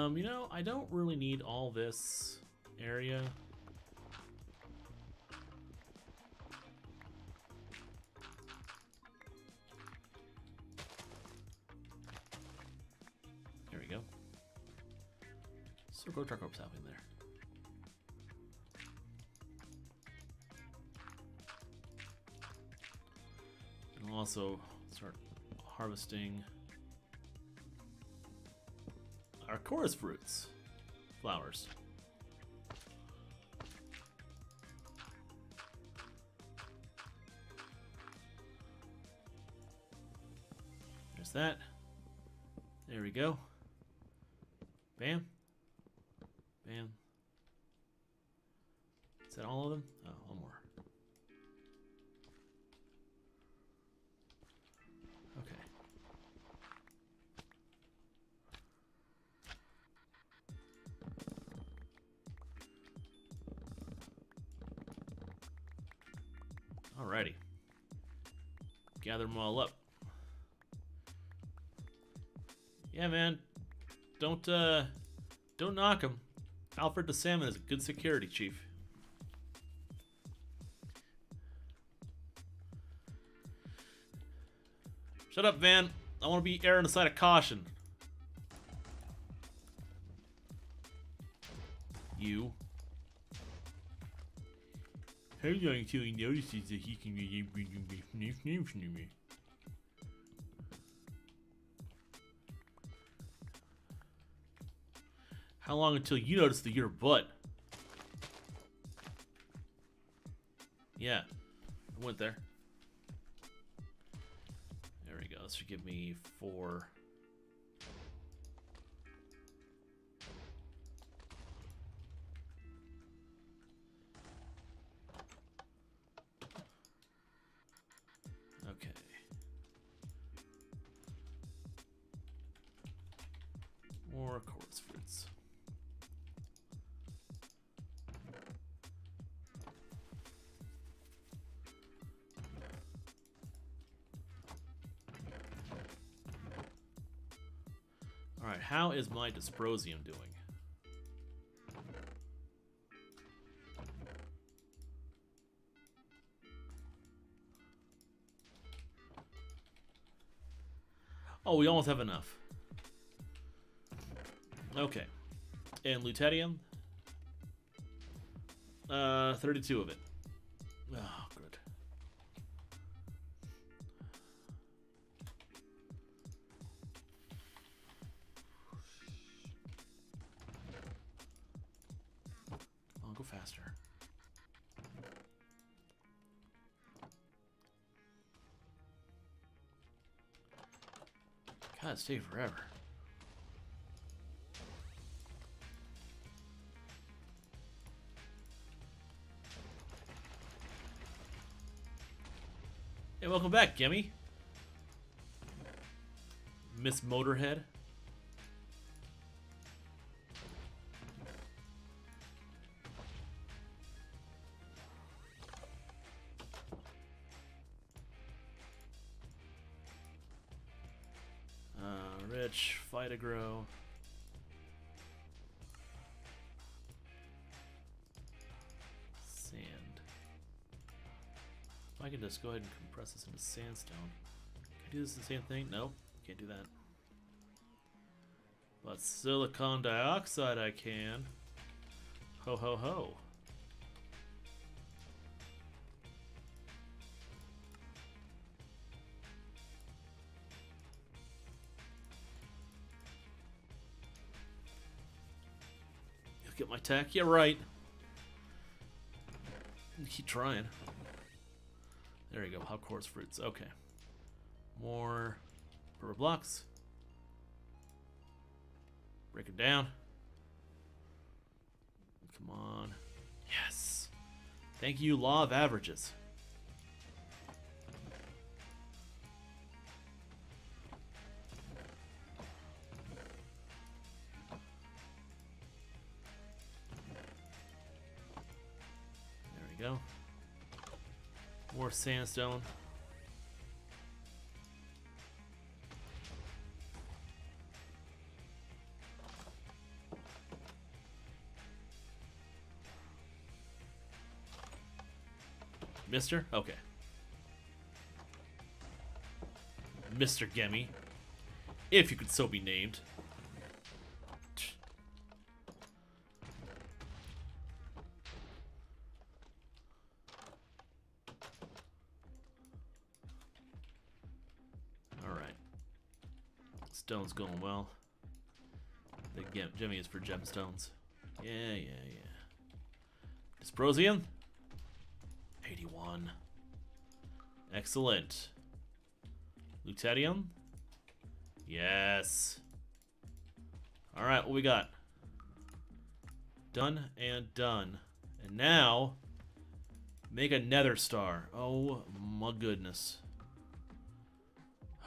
Um, you know, I don't really need all this area. There we go. Circle Dark happening there. And also start harvesting chorus fruits, flowers. There's that. There we go. Bam. Gather them all up. Yeah, man. Don't, uh, don't knock him. Alfred the Salmon is a good security chief. Shut up, Van. I want to be erring the side of caution. You. How long until he notices that he can be names to me? How long until you notice that you're a butt? Yeah, I went there. There we go. This should give me four. Is my dysprosium doing? Oh, we almost have enough. Okay. And lutetium? Uh, 32 of it. Stay forever. Hey, welcome back, Gimme. Miss Motorhead. Rich, Phyto-Gro. Sand. If I can just go ahead and compress this into sandstone. Can I do this the same thing? No, can't do that. But silicon dioxide I can. Ho ho ho. Get my tech? Yeah, right. Keep trying. There you go, hot course fruits. Okay. More purple blocks. Break it down. Come on. Yes. Thank you, law of averages. go. More sandstone. Mister? Okay. Mr. Gemmy. If you could so be named. Stone's going well. The gem Jimmy is for gemstones. Yeah, yeah, yeah. Dysprosium? 81. Excellent. Lutetium? Yes. Alright, what we got? Done and done. And now, make a nether star. Oh my goodness.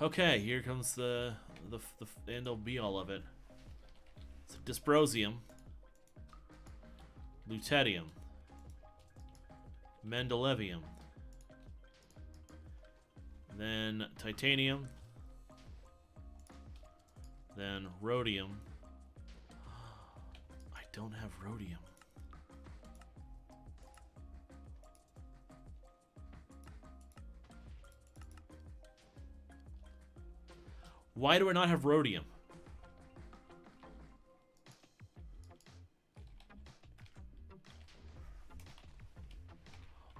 Okay, here comes the the, the end all be all of it. So dysprosium, lutetium, mendelevium, then titanium, then rhodium. I don't have rhodium. Why do I not have rhodium?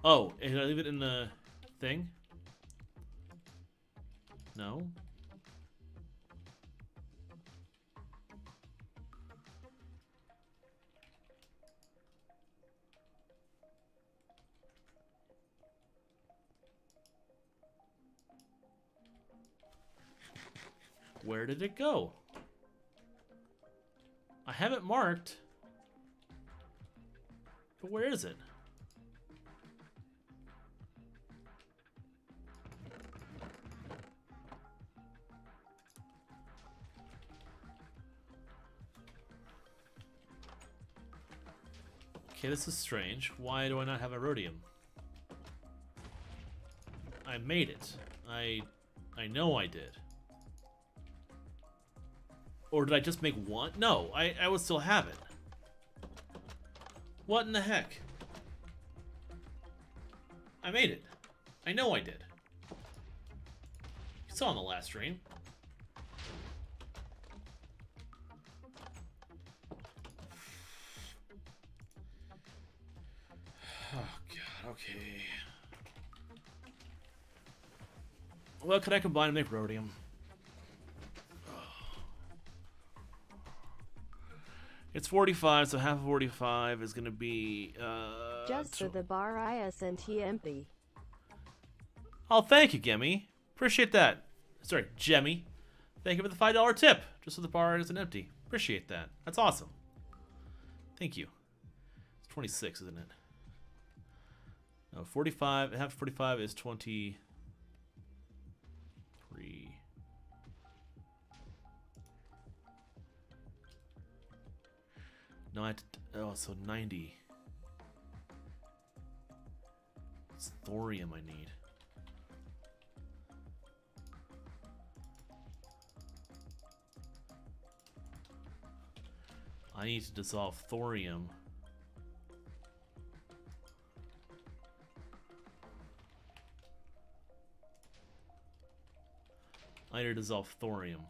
Oh, did I leave it in the thing? No. Where did it go? I have it marked. But where is it? Okay, this is strange. Why do I not have a rhodium? I made it. I I know I did. Or did I just make one? No, I, I would still have it. What in the heck? I made it. I know I did. You saw in the last stream. Oh god, okay. Well, could I combine to make rhodium? It's 45, so half of 45 is going to be, uh... Just for the bar ISNT empty. Oh, thank you, Gemmy. Appreciate that. Sorry, Jemmy. Thank you for the $5 tip. Just so the bar isn't empty. Appreciate that. That's awesome. Thank you. It's 26, isn't it? No, 45, half of 45 is 23. No, I oh, so 90. It's thorium I need. I need to dissolve thorium. I need to dissolve thorium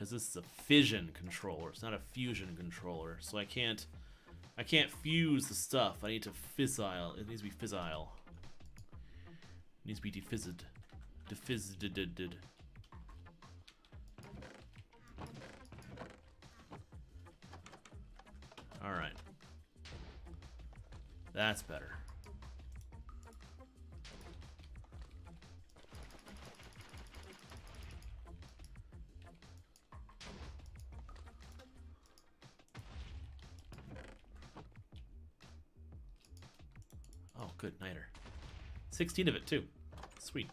because this is a fission controller. It's not a fusion controller, so I can't I can't fuse the stuff. I need to fissile. It needs to be fissile. It needs to be defizzed. Defizzed. Alright. That's better. 16 of it, too. Sweet.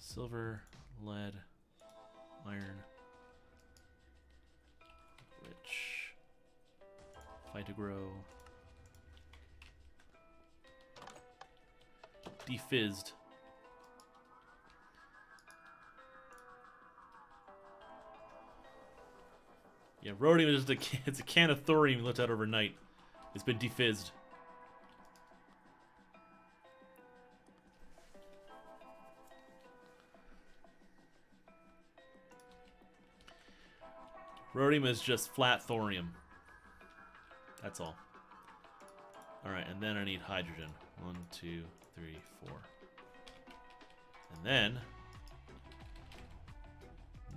Silver, lead, iron, rich, Phyto-Gro, defizzed. Rhodium is just a can, it's a can of thorium left out overnight. It's been defizzed. Rhodium is just flat thorium. That's all. Alright, and then I need hydrogen. One, two, three, four. And then...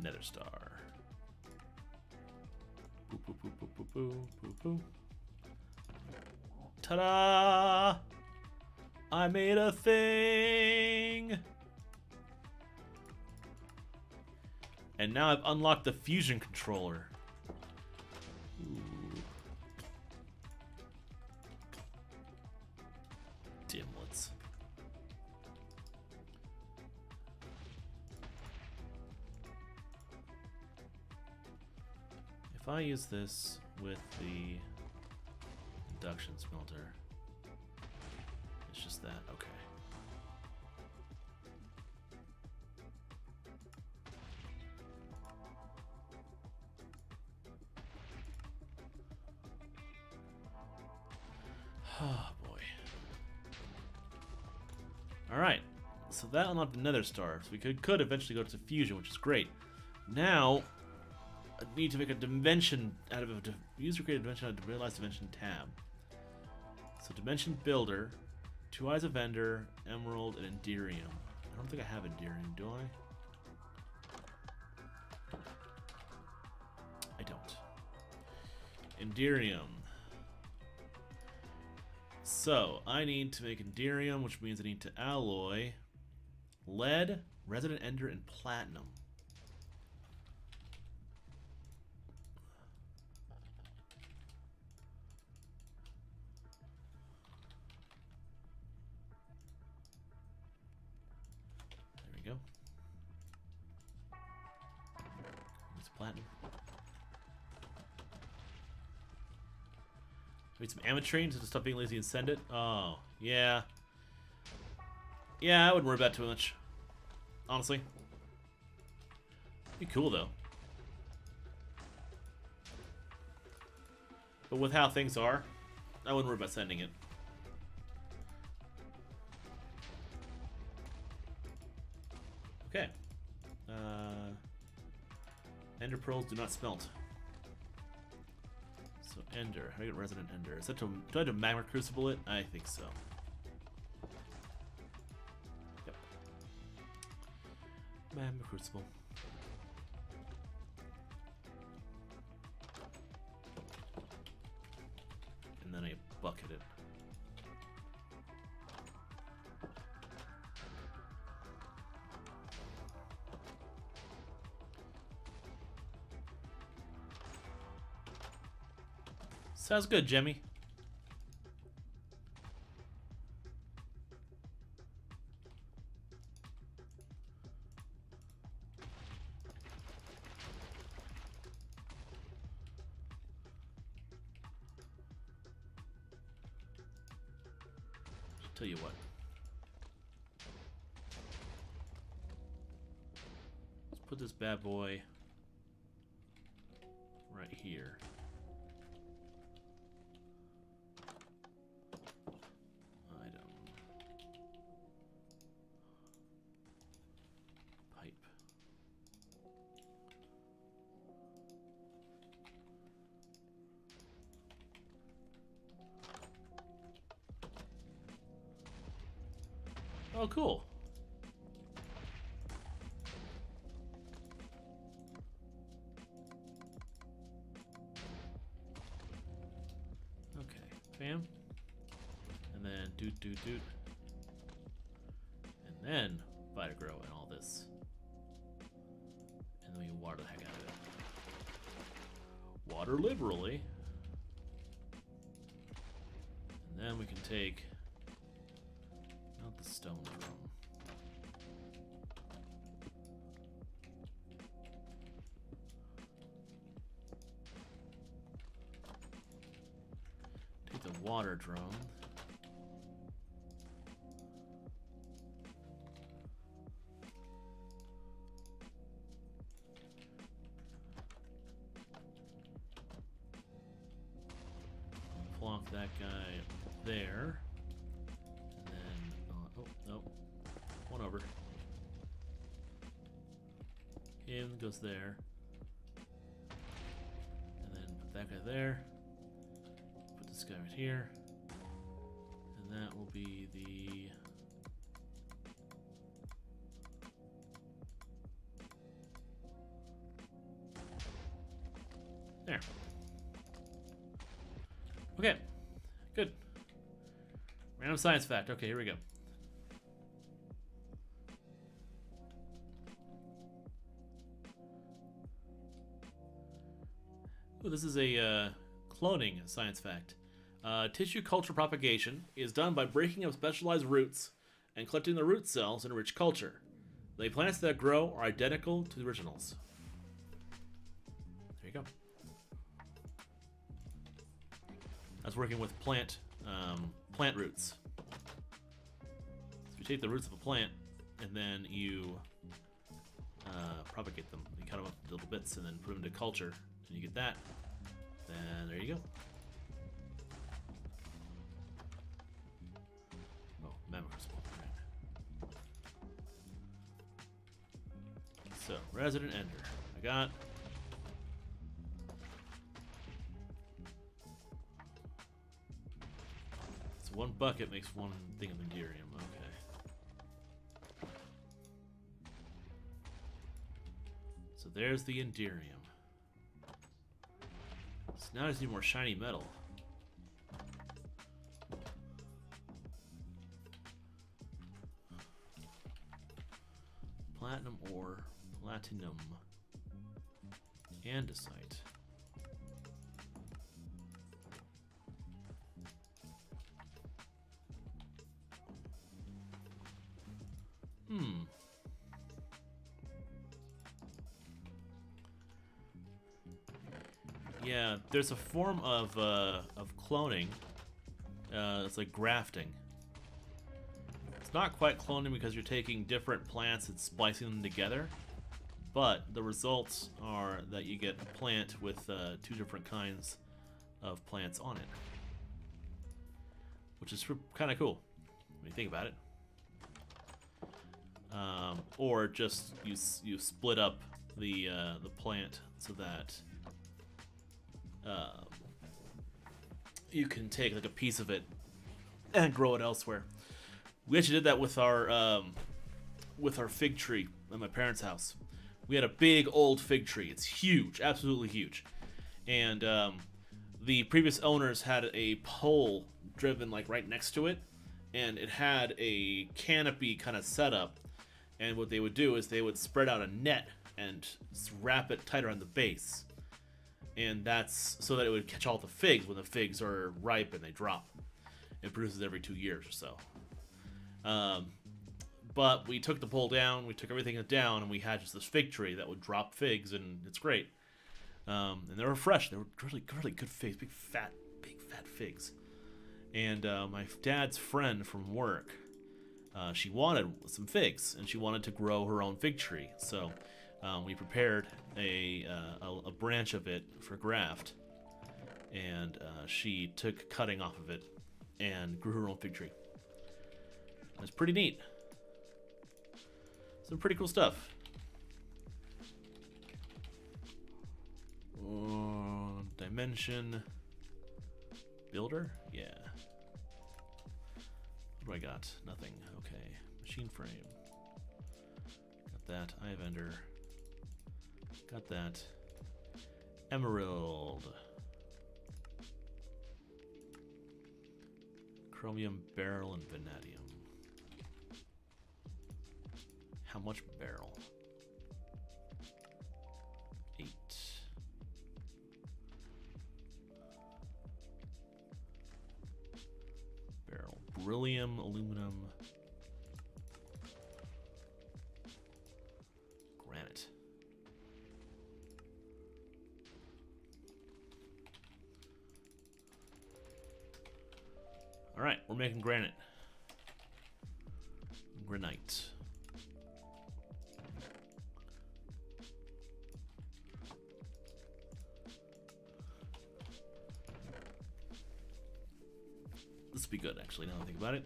Nether star. Boop, boop, boop, boop, boop, boop, boop. Ta-da! I made a thing! And now I've unlocked the fusion controller. I use this with the induction smelter, it's just that, okay. Oh boy. Alright. So that unlocked another star. So we could, could eventually go to fusion, which is great. Now, need to make a dimension out of a user created dimension out of a realized dimension tab. So dimension builder, two eyes of vendor, emerald, and enderium. I don't think I have enderium, do I? I don't. Enderium. So, I need to make Enderium, which means I need to alloy lead, resonant ender, and platinum. Need some ametrine to stop being lazy and send it? Oh, yeah. Yeah, I wouldn't worry about too much. Honestly. Be cool, though. But with how things are, I wouldn't worry about sending it. Okay. Uh, Ender pearls do not smelt. Ender, how do I get Resonant Ender? Is that to, do I to Magma Crucible it? I think so. Yep. Magma Crucible. Sounds good, Jemmy. Tell you what. Let's put this bad boy Okay. And then doot doot doot. And then Phyto-Gro and all this. And then we water the heck out of it. Water liberally. And then we can take not the stone drum. drone. Plonk that guy there. And then, uh, oh, nope, one over. In goes there. And then put that guy there. Put this guy right here. There. Okay. Good. Random science fact. Okay, here we go. Ooh, this is a uh, cloning science fact. Uh, tissue culture propagation is done by breaking up specialized roots and collecting the root cells in a rich culture. The plants that grow are identical to the originals. That's working with plant um, plant roots. So you take the roots of a plant and then you uh, propagate them. You cut them up into little bits and then put them into culture, and you get that. Then there you go. Oh. Right. So, resonant ender. I got So one bucket makes one thing of Enderium. Okay. So there's the Enderium. So now I just need more shiny metal. Platinum ore, platinum, andesite. There's a form of uh, of cloning. Uh, it's like grafting. It's not quite cloning because you're taking different plants and splicing them together, but the results are that you get a plant with uh, two different kinds of plants on it, which is kind of cool when you think about it um, or just you you split up the uh, the plant so that uh, you can take like a piece of it and grow it elsewhere. We actually did that with our um, with our fig tree at my parents' house. We had a big old fig tree. It's huge, absolutely huge, and um, the previous owners had a pole driven like right next to it, and it had a canopy kind of setup and what they would do is they would spread out a net and wrap it tighter on the base. And that's so that it would catch all the figs when the figs are ripe and they drop. It produces every two years or so. Um, but we took the pole down, we took everything down, and we had just this fig tree that would drop figs, and it's great. Um, and they were fresh. They were really, really good figs, big fat, big fat figs. And uh, my dad's friend from work uh, she wanted some figs and she wanted to grow her own fig tree. So um, we prepared a, uh, a, a, branch of it for graft, and uh, she took cutting off of it and grew her own fig tree. It's pretty neat. Some pretty cool stuff. Uh, dimension builder? Yeah. What do I got? Nothing. Okay. Machine frame. Got that. Eye of Ender. Got that. Emerald. Chromium beryl and vanadium. How much beryl? beryllium, aluminum, All right, we're making granite. Granite. This would be good, actually, now I think about it.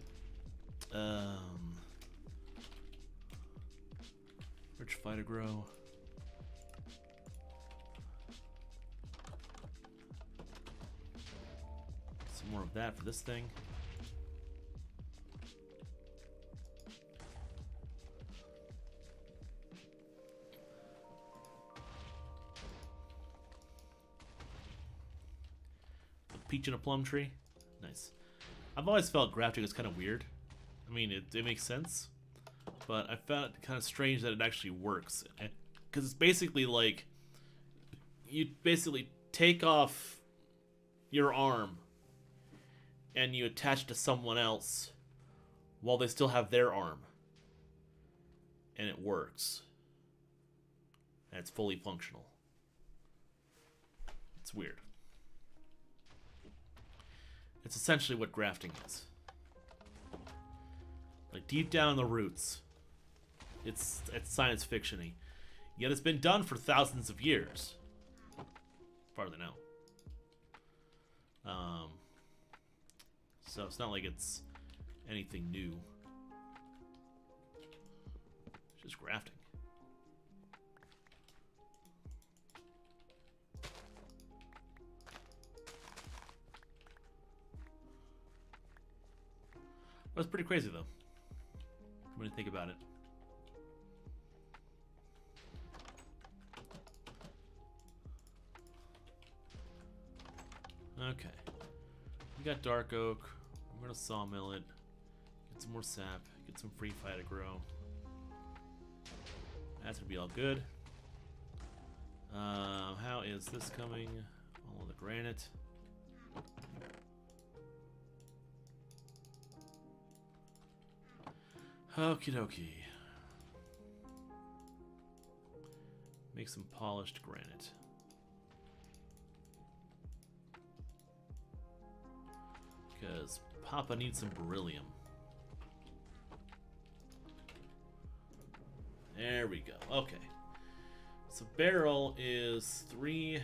Um, rich grow Some more of that for this thing. Peach a plum tree. Nice. I've always felt grafting is kind of weird. I mean, it, it makes sense, but I found it kind of strange that it actually works. Eh, because it's basically like you basically take off your arm and you attach it to someone else while they still have their arm. And it works. And it's fully functional. It's weird. It's essentially what grafting is. Like deep down in the roots, it's it's science fictiony. Yet it's been done for thousands of years. Farther now. Um, so it's not like it's anything new. It's just grafting. That's pretty crazy, though. When you think about it. Okay. We got Dark Oak. We're gonna sawmill it. Get some more sap. Get some free fire to grow. That's gonna be all good. Uh, how is this coming? All the granite. Okie dokie. Make some polished granite. Because Papa needs some beryllium. There we go. Okay. So beryl is three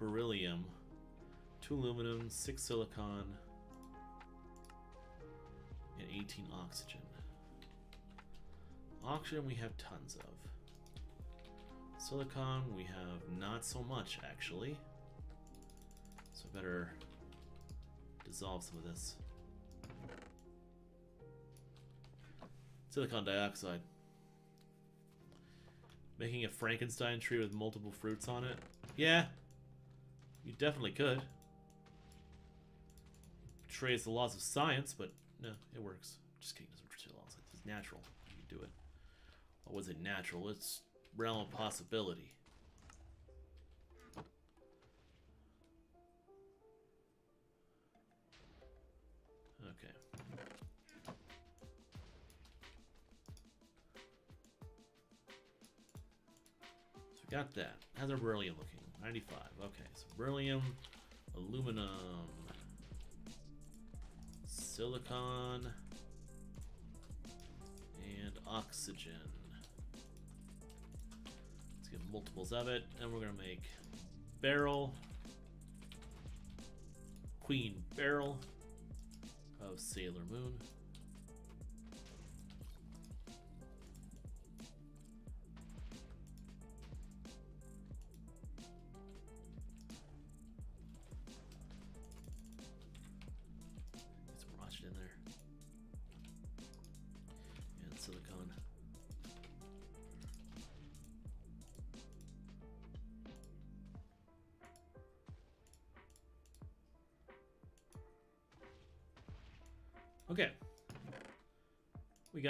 beryllium, two aluminum, six silicon, and 18 oxygen. Oxygen we have tons of. Silicon we have not so much actually. So I better dissolve some of this. Silicon dioxide. Making a Frankenstein tree with multiple fruits on it? Yeah. You definitely could. Betrays the laws of science, but no, it works. Just kidding, it doesn't betray the laws. It's natural. You can do it. What was it natural? It's realm of possibility. Okay. So we got that. How's our beryllium looking? 95. Okay, so beryllium, aluminum, silicon, and oxygen. Multiples of it, and we're gonna make beryl, queen Beryl of Sailor Moon.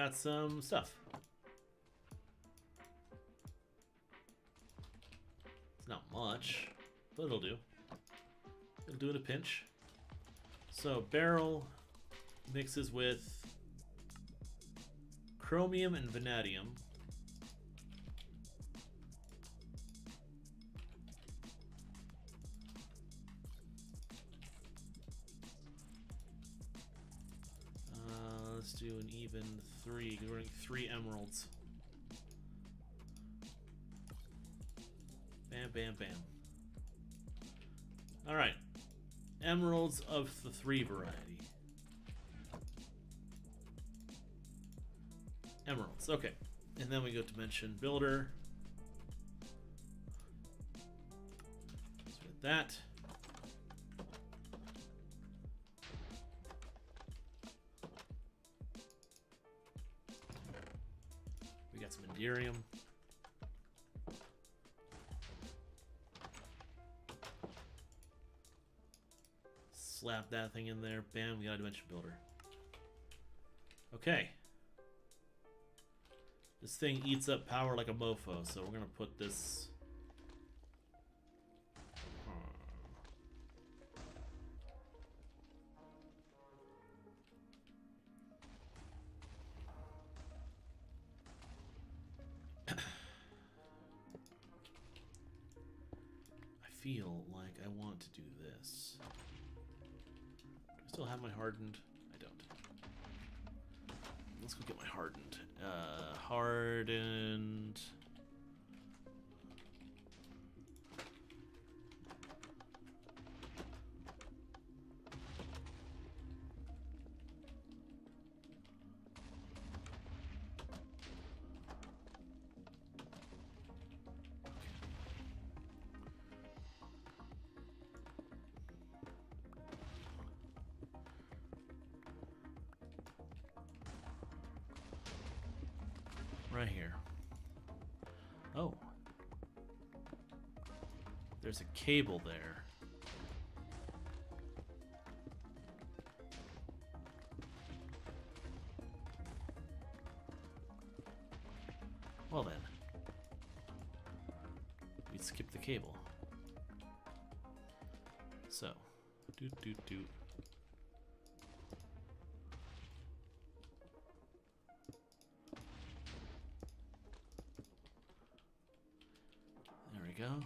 Got some stuff. It's not much, but it'll do. It'll do in a pinch. So beryl mixes with chromium and vanadium. three, because we're getting three emeralds. Bam, bam, bam. Alright. Emeralds of the three variety. Emeralds, okay. And then we go Dimension Builder. Let's that. Some Enderium. Slap that thing in there. Bam, we got a Dimension Builder. Okay. This thing eats up power like a mofo, so we're gonna put this. Hardened? I don't. Let's go get my hardened. Uh, hardened. There's a cable there. Well then. We skip the cable. So, doot doot doot. There we go.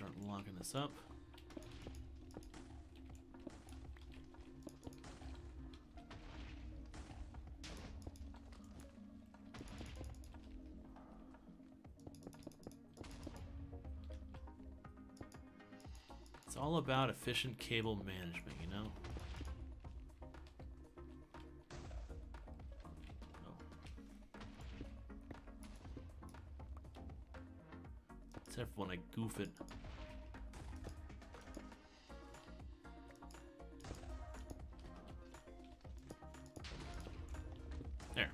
Start locking this up. It's all about efficient cable management, Except for when I goof it. There.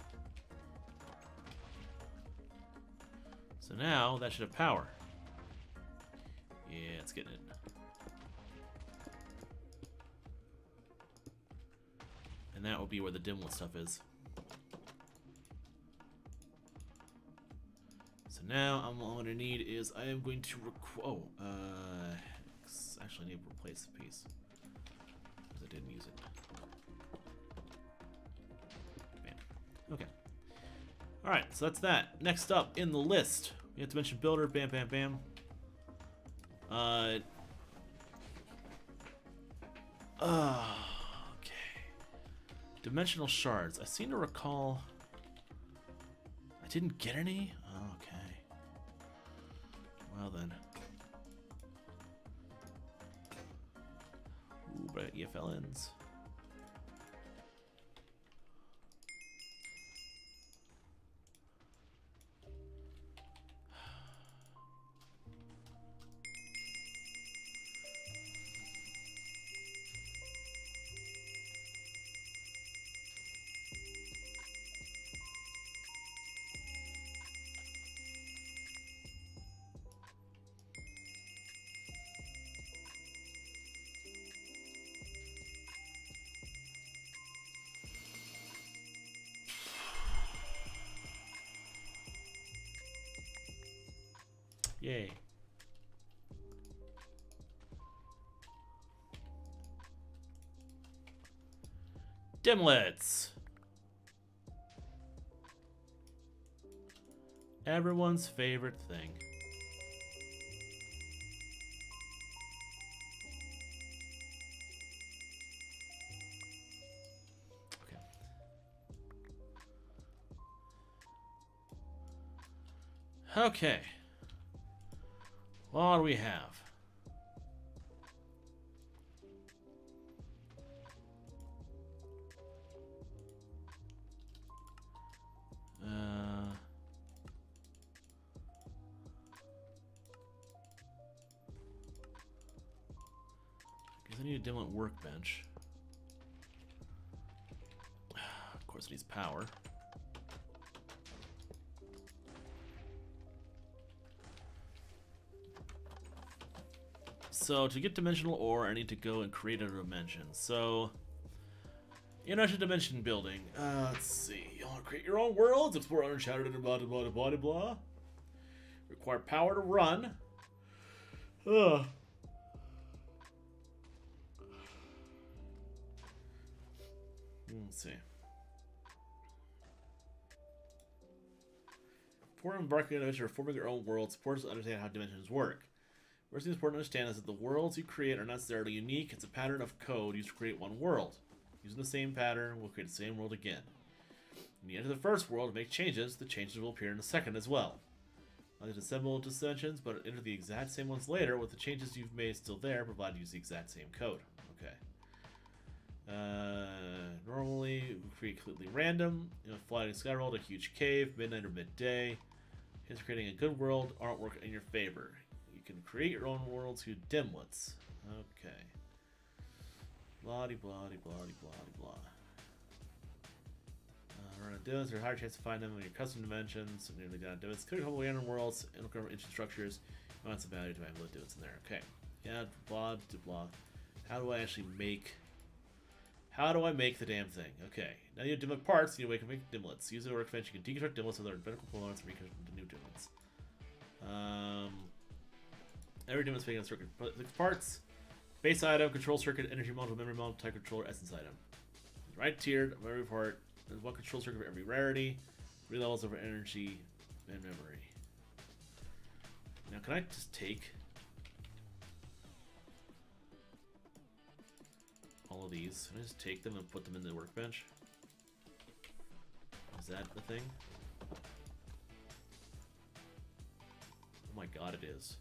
So now that should have power. Yeah, it's getting it. And that will be where the dimwit stuff is. Now I'm, all I'm to need is I am going to requ- oh, uh, actually I need to replace the piece. Because I didn't use it. Bam. Okay. Alright, so that's that. Next up in the list, we have to mention builder, bam, bam, bam. Uh, uh, okay. Dimensional shards. I seem to recall I didn't get any? EFLNs. Yay. Dimlets. Everyone's favorite thing. Okay. Okay. What do we have? Uh, I need a different workbench. Of course, it needs power. So to get dimensional ore, I need to go and create a dimension. So, in our dimension building, uh, let's see. You want to create your own worlds, explore uncharted, blah blah blah blah blah. Require power to run. Ugh. Let's see. Before embarking on an adventure forming your own world, supporters understand how dimensions work. First thing important to understand is that the worlds you create are not necessarily unique. It's a pattern of code used to create one world. Using the same pattern, we'll create the same world again. When you enter the first world and make changes, the changes will appear in the second as well. Not just assemble dimensions, but enter the exact same ones later with the changes you've made still there, provided you use the exact same code. Okay. Uh, normally, we create completely random. You know, flying sky world, a huge cave, midnight or midday. Here's creating a good world, artwork in your favor. You can create your own worlds through dimlets. Okay. Blah blah blah blah blah blah. Uh, random dimlets are a higher chance to find them in your custom dimensions. And nearly down dimlets. Click a couple random worlds and look over ancient structures. You want some value to my little dimlets in there. Okay. Yeah, blah blah blah. How do I actually make how do I make the damn thing? Okay, now you have dimlet parts, you need to make dimlets. Use the workbench, you can deconstruct dimlets with other identical components and reconstruct into new dimlets. Um, every dimlet's making a circuit six parts. Base item, control circuit, energy module, memory module, type controller, essence item. Right tiered every part. There's one control circuit for every rarity. Three levels of energy and memory. Now, can I just take all of these. Can I just take them and put them in the workbench? Is that the thing? Oh my god, it is.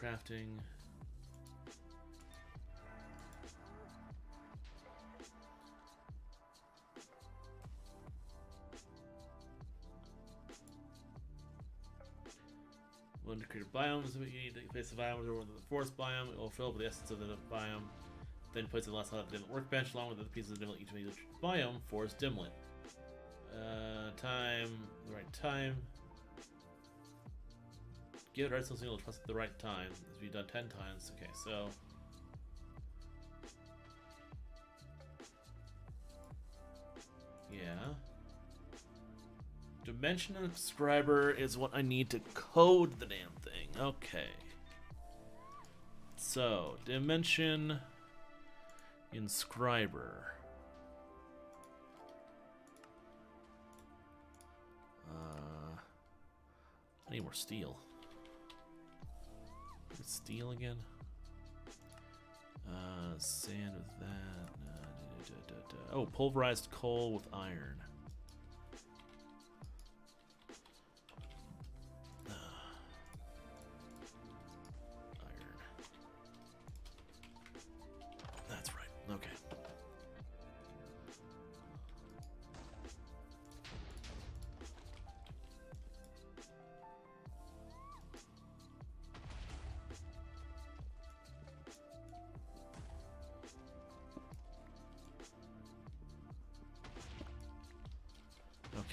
Crafting. To create a biome, you need to place the biome over the forest biome. It will fill up with the essence of the biome. Then place the last slot of the workbench along with the pieces of dimlet each of each biome for its dimlet. Uh, time, the right time. Give it redstone signal at the right time. This be done 10 times. Okay, so. Yeah. Dimension inscriber is what I need to code the damn thing. Okay. So, dimension inscriber. Uh, I need more steel. Steel again? Uh, sand with that. Uh, da, da, da. Oh, pulverized coal with. Iron.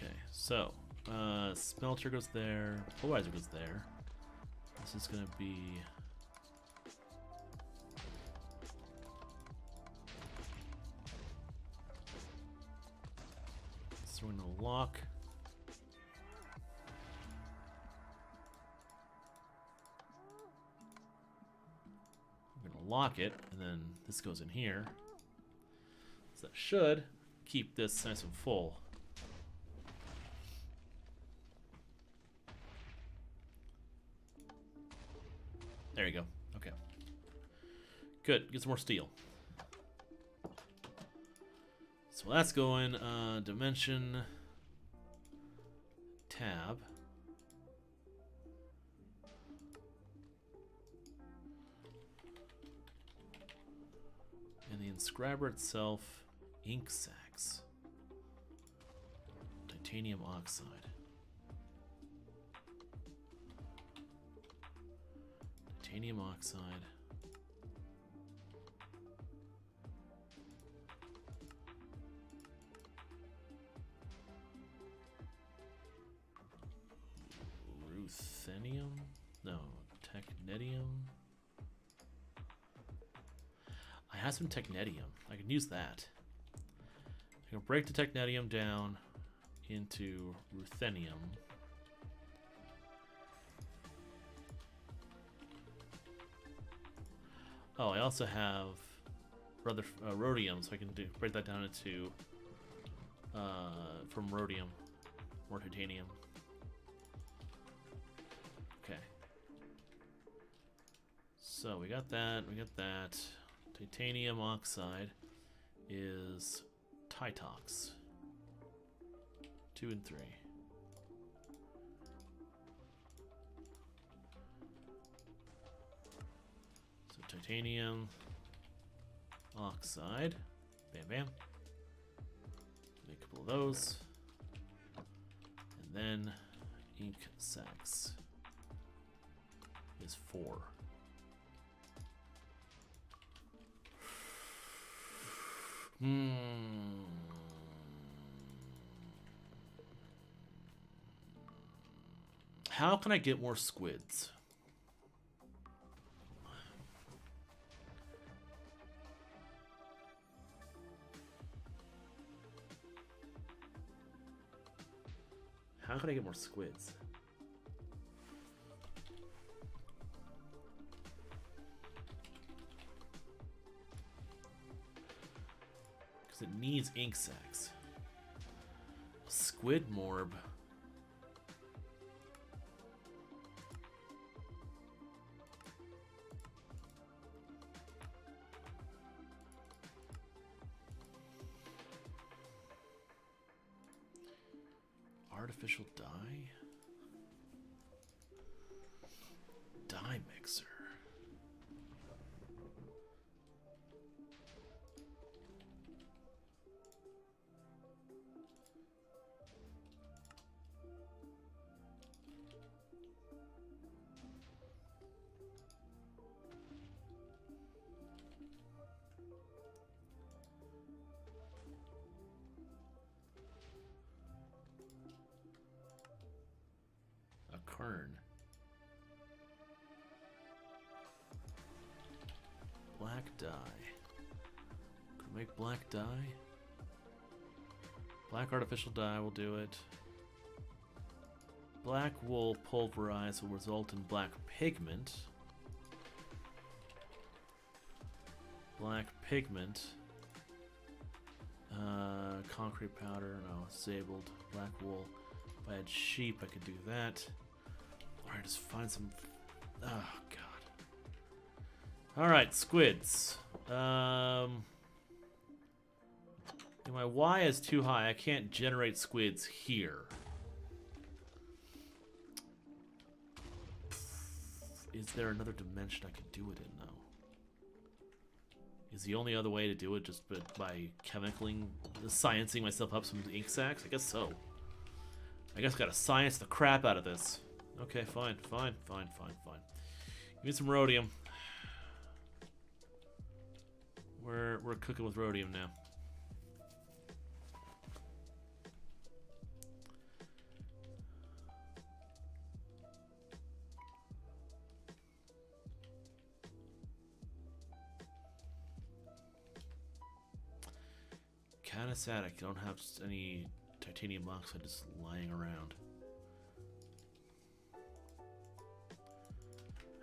Okay, so uh, smelter goes there, pulverizer goes there. This is gonna be throwing a lock. I'm gonna lock it, and then this goes in here. So that should keep this nice and full. Good. Get some more steel. So that's going. Uh, dimension. Tab. And the inscriber itself, ink sacs. Titanium oxide. Titanium oxide. No, technetium. I have some technetium. I can use that. I can break the technetium down into ruthenium. Oh, I also have rather uh, rhodium, so I can do break that down into uh, from rhodium or titanium. So we got that. We got that. Titanium oxide is Titox. Two and three. So titanium oxide. Bam bam. Make a couple of those. And then ink sacs is four. Hmm. How can I get more squids? How can I get more squids? It needs ink sacs. Squid morb. Artificial dye? Dye mixer. Black dye. Make black dye. Black artificial dye will do it. Black wool pulverized will result in black pigment. Black pigment. Uh, concrete powder, no, disabled. Black wool. If I had sheep, I could do that. Alright, just find some. Oh, God. Alright, squids. Um. my Y is too high. I can't generate squids here. Is there another dimension I can do it in, though? Is the only other way to do it just by, by chemicaling, sciencing myself up some ink sacks? I guess so. I guess I gotta science the crap out of this. Okay, fine, fine, fine, fine, fine. Give me some rhodium. We're we're cooking with rhodium now. Kinda sad I don't have any titanium oxide just lying around.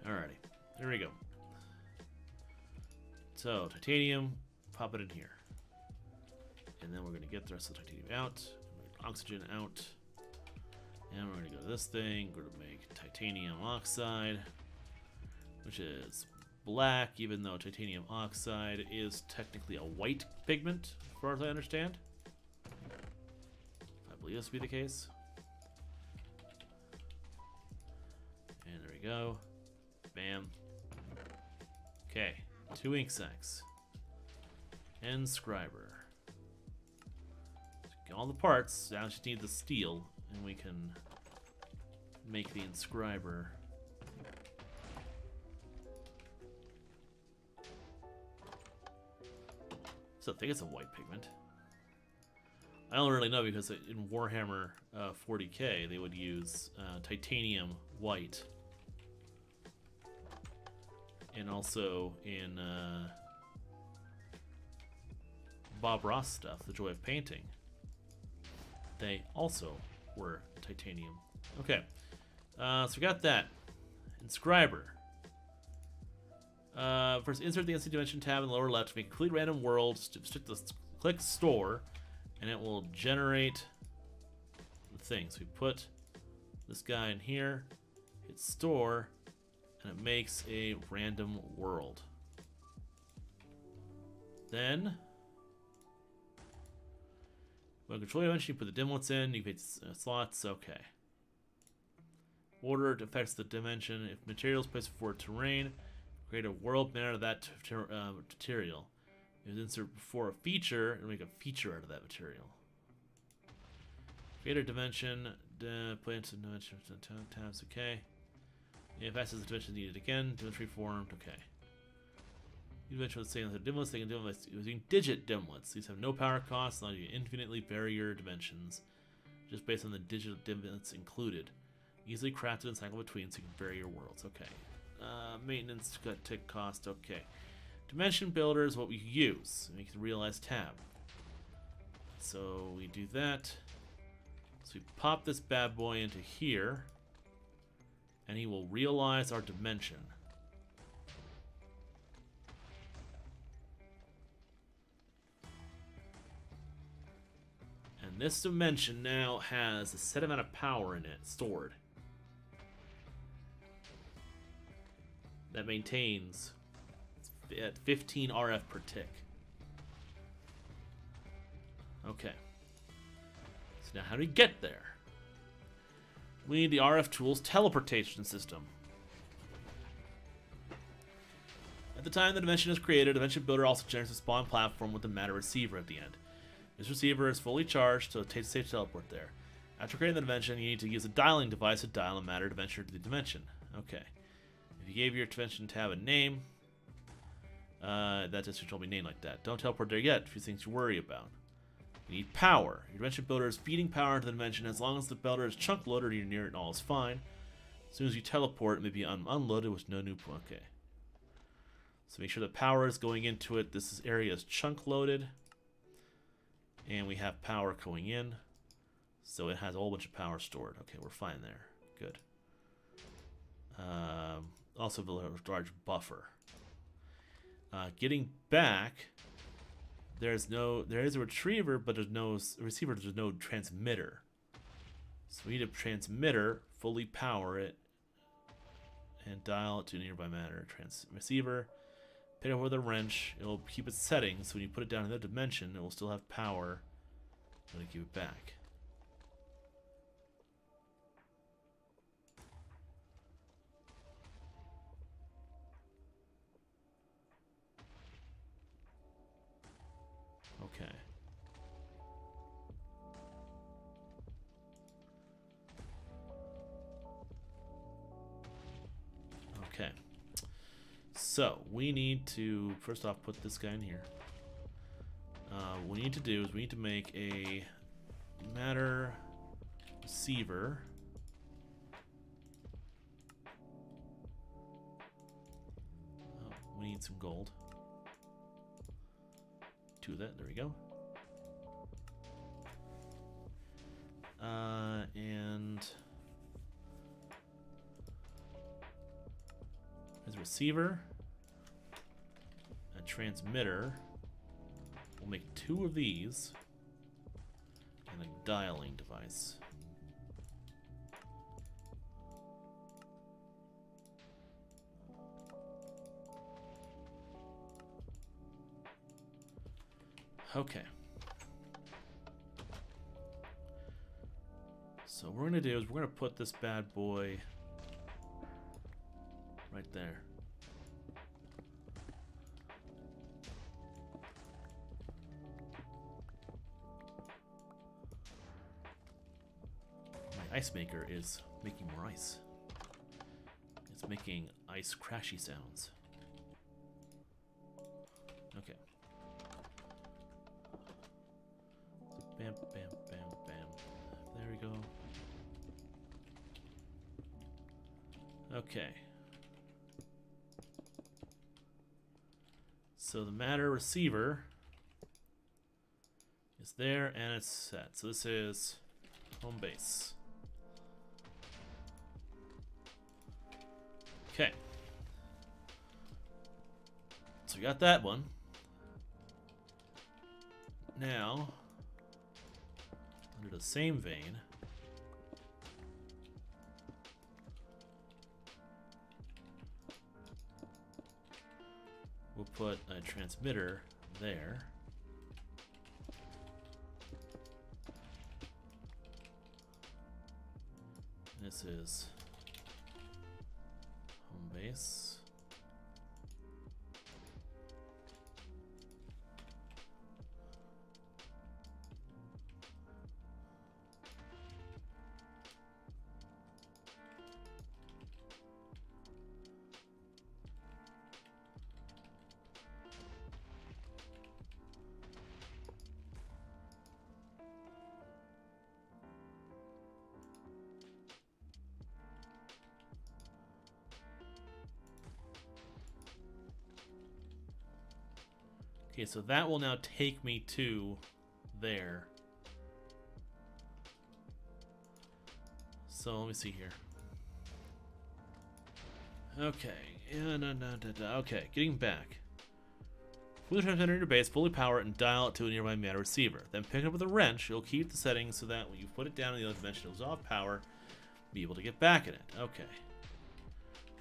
Alrighty, there we go. So, titanium, pop it in here. And then we're going to get the rest of the titanium out, oxygen out. And we're going to go to this thing, we're to make titanium oxide. which is black, even though titanium oxide is technically a white pigment, as far as I understand. I believe this to be the case. And there we go. Bam. Okay, two ink sacs. Inscriber. Get all the parts, now I just need the steel, and we can make the inscriber. So I think it's a white pigment. I don't really know because in Warhammer uh, 40k they would use uh, titanium white, and also in uh, Bob Ross stuff, The Joy of Painting, they also were titanium. Okay, uh, so we got that. Inscriber. Uh, first, insert the NC Dimension tab in the lower left to make a random world. Click Store, and it will generate the thing. So we put this guy in here, hit Store, and it makes a random world. Then, when control dimension, you put the dimlets in, you put uh, slots, okay. Order affects the dimension. If materials placed before terrain, create a world made out of that uh, material. If insert before a feature, and make a feature out of that material. Create a dimension, uh, play dimension tabs, okay. If access the dimension needed again, dimension reformed, okay. Dimension with saying the dimlets, they can do using digit dimlets. These have no power costs, allow you to infinitely vary your dimensions, just based on the digit dimlets included. Easily crafted and cycle between so you can vary your worlds. Okay. Uh, maintenance tick cost. Okay. Dimension builder is what we use. We can realize tab. So we do that. So we pop this bad boy into here. And he will realize our dimension. And this dimension now has a set amount of power in it stored. that maintains at 15 RF per tick. Okay. So now how do we get there? We need the RF Tools teleportation system. At the time the dimension is created, Dimension Builder also generates a spawn platform with a matter receiver at the end. This receiver is fully charged, so it takes safe teleport there. After creating the dimension, you need to use a dialing device to dial a matter dimension to the dimension. Okay If you gave your dimension tab a name, uh, that just told me name like that. Don't teleport there yet. A few things to worry about. You need power. Your dimension builder is feeding power into the dimension. As long as the builder is chunk loaded you're near it, and all is fine. As soon as you teleport, it may be un unloaded with no new. point. Okay. So make sure the power is going into it. This is, area is chunk loaded, and we have power going in, so it has a whole bunch of power stored. Okay, we're fine there. Good. Um, also a large buffer. Uh, getting back, there's no, there is a retriever, but there's no receiver, there's no transmitter. So we need a transmitter, fully power it, and dial it to nearby matter. Trans receiver, pick up with a wrench, it'll keep its settings, so when you put it down in the dimension, it will still have power when you give it back. So, we need to, first off, put this guy in here. Uh, what we need to do is we need to make a matter receiver. Oh, we need some gold to that. There we go. Uh, and as receiver, transmitter. We'll make two of these and a dialing device. Okay. So what we're going to do is we're going to put this bad boy maker is making more ice. It's making ice crashy sounds. Okay. Bam, bam, bam, bam. There we go. Okay. So the matter receiver is there and it's set. So this is home base. We got that one. Now, under the same vein, we'll put a transmitter there. This is home base. Okay, so that will now take me to there. So let me see here. Okay, yeah, no, no, no, okay, getting back. Fully transmitter your base, fully power it, and dial it to a nearby matter receiver. Then pick up with a wrench. You'll keep the settings so that when you put it down in the other dimension, it'll off power, be able to get back in it. Okay.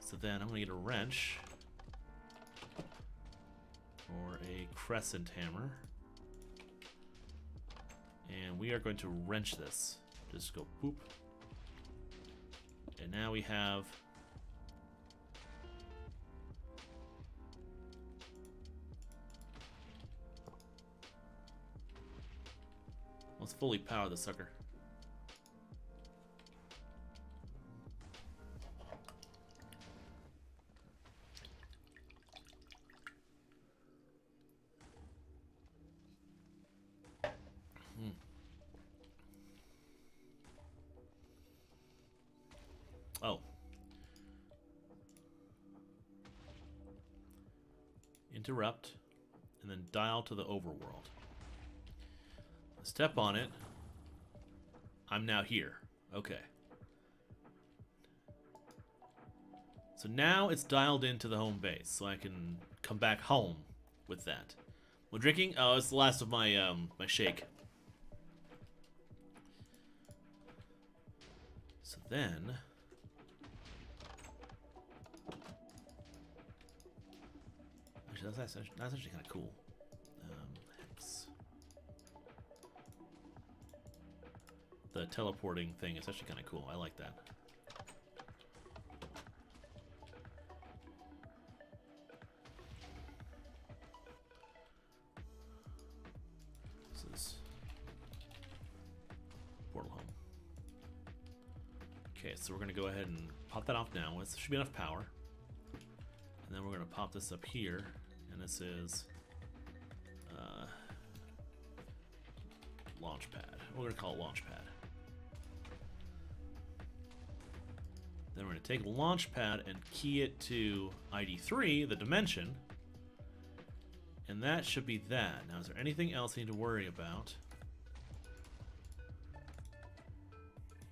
So then I'm gonna get a wrench or a crescent hammer. And we are going to wrench this. Just go boop. And now we have Let's fully power the sucker. Interrupt, and then dial to the overworld. Step on it. I'm now here. Okay. So now it's dialed into the home base, so I can come back home with that. Well, drinking? Oh, it's the last of my um my shake. So then, that's actually, that's actually kind of cool. Um. The teleporting thing is actually kind of cool. I like that. This is portal home. Okay, so we're gonna go ahead and pop that off now. This should be enough power. And then we're gonna pop this up here, this is uh, launch pad. We're gonna call it launch pad. Then we're gonna take launch pad and key it to ID3, the dimension. And that should be that. Now, is there anything else I need to worry about?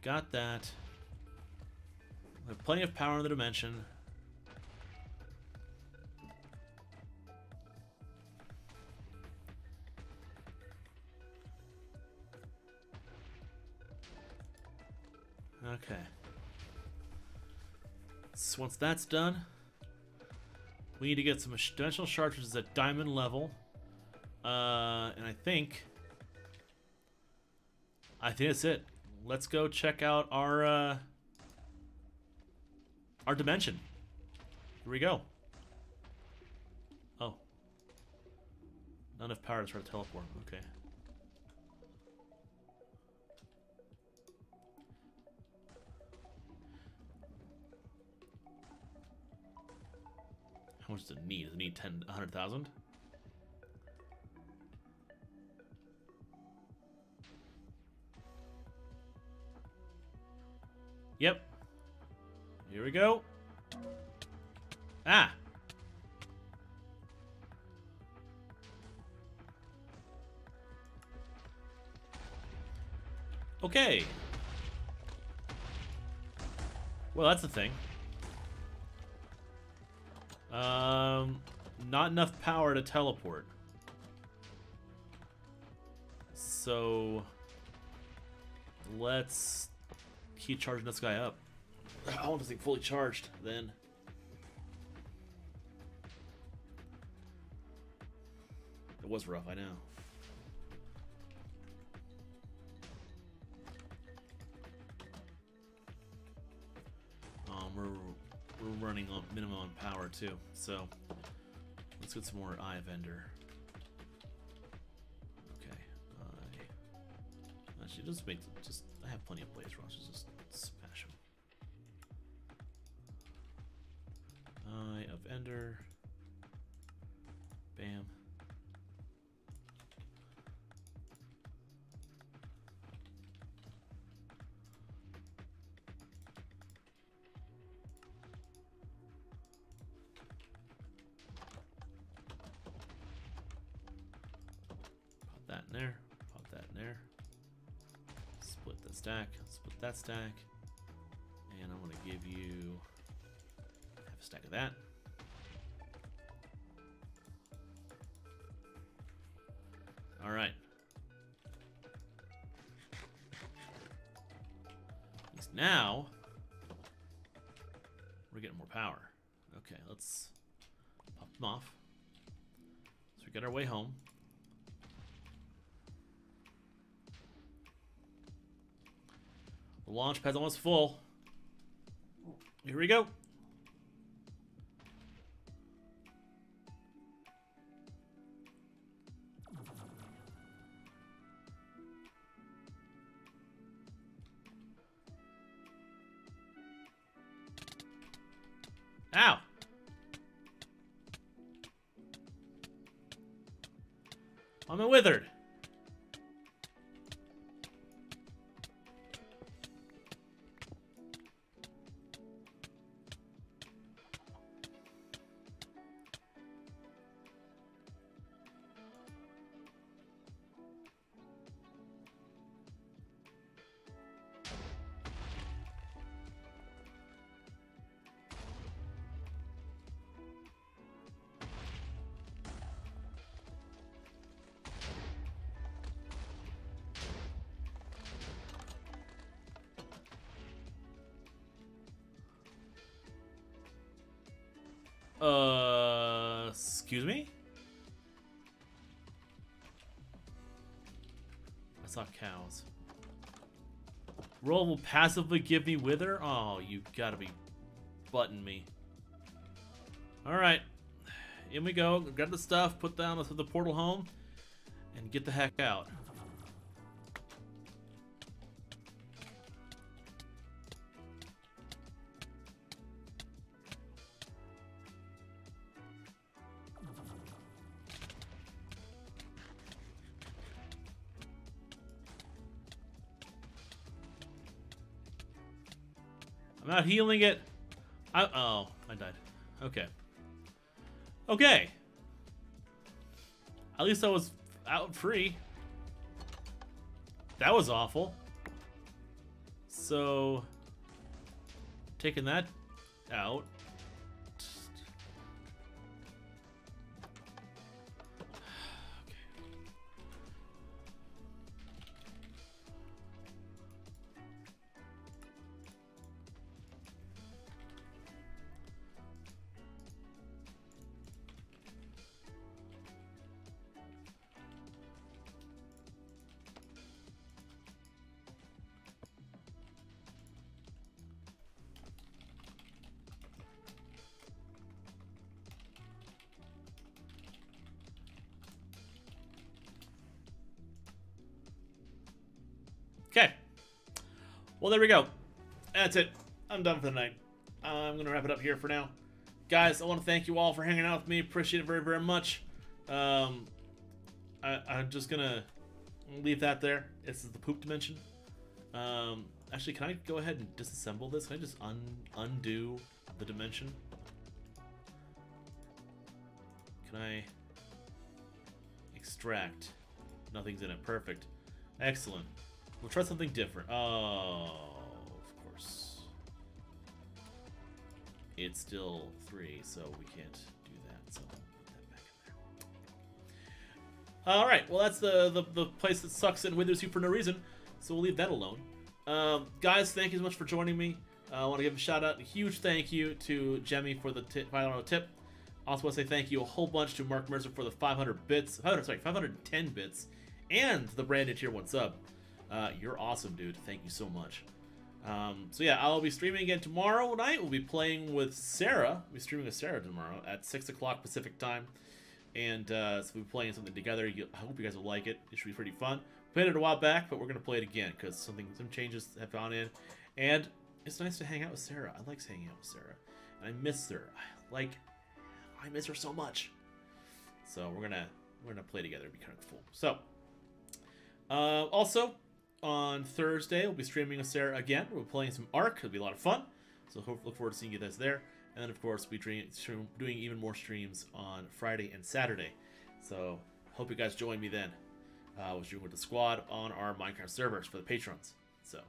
Got that. We have plenty of power in the dimension. Okay. So once that's done, we need to get some dimensional chartreuse at diamond level. Uh, and I think, I think that's it. Let's go check out our uh, our dimension. Here we go. Oh, not enough power to teleport. Okay. How much does it need? Does it need 10, 100,000? Yep. Here we go. Ah! Okay. Well, that's the thing. Um, not enough power to teleport. So, let's keep charging this guy up. I want this thing fully charged then. It was rough, I know. Running on minimum on power too, so let's get some more eye of Ender. Okay, uh, actually, just make just I have plenty of blaze rods. Just smash them. Eye of Ender. Bam. Stack. And I'm going to give you half a stack of that. All right. Now we're getting more power. Okay, let's pop them off. So we get our way home. Launch pad's almost full. Here we go. Saw cows. Roll will passively give me wither? Oh, you gotta be butting me. Alright. In we go. Grab the stuff, put down the portal home, and get the heck out. I'm not healing it. I, oh, I died. Okay. Okay. At least I was out free. That was awful. So, taking that Well, there we go. That's it. I'm done for the night. I'm going to wrap it up here for now. Guys, I want to thank you all for hanging out with me. Appreciate it very, very much. Um, I, I'm just going to leave that there. This is the poop dimension. Um, actually, can I go ahead and disassemble this? Can I just un undo the dimension? Can I extract? Nothing's in it. Perfect. Excellent. We'll try something different. Oh, of course. It's still three, so we can't do that. So. All right. Well, that's the, the the place that sucks and withers you for no reason. So we'll leave that alone. Um, guys, thank you so much for joining me. Uh, I want to give a shout out, a huge thank you to Jemmy for the tip, $5 tip. Also want to say thank you a whole bunch to Mark Mercer for the 500 bits, 500, sorry, 510 bits, and the brand new tier one sub. Uh, you're awesome, dude. Thank you so much. Um, so yeah, I'll be streaming again tomorrow night. We'll be playing with Sarah. We'll be streaming with Sarah tomorrow at 6 o'clock Pacific time. And uh, so we'll be playing something together. You, I hope you guys will like it. It should be pretty fun. Played it a while back, but we're going to play it again because something some changes have gone in. And it's nice to hang out with Sarah. I like hanging out with Sarah. And I miss her. I like I miss her so much. So we're gonna we're gonna play together. It'd be kind of cool. So uh, also on Thursday we'll be streaming with Sarah again. We're playing some Ark. It'll be a lot of fun. So hope look forward to seeing you guys there. And then of course we be doing even more streams on Friday and Saturday. So hope you guys join me then. Uh, we'll stream with the squad on our Minecraft servers for the patrons. So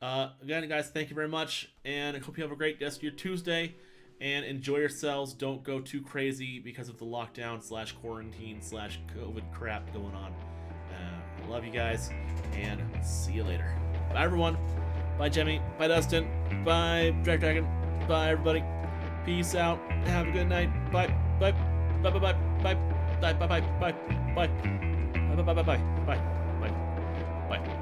uh, again, guys, thank you very much, and I hope you have a great rest of your Tuesday and enjoy yourselves. Don't go too crazy because of the lockdown slash quarantine slash COVID crap going on. Love you guys, and see you later. Bye, everyone. Bye, Jemmy. Bye, Dustin. Bye, Drag Dragon. Bye, everybody. Peace out. Have a good night. Bye. Bye. Bye. Bye. Bye. Bye. Bye. Bye. Bye. Bye. Bye. Bye. Bye. Bye. Bye. Bye. Bye. Bye.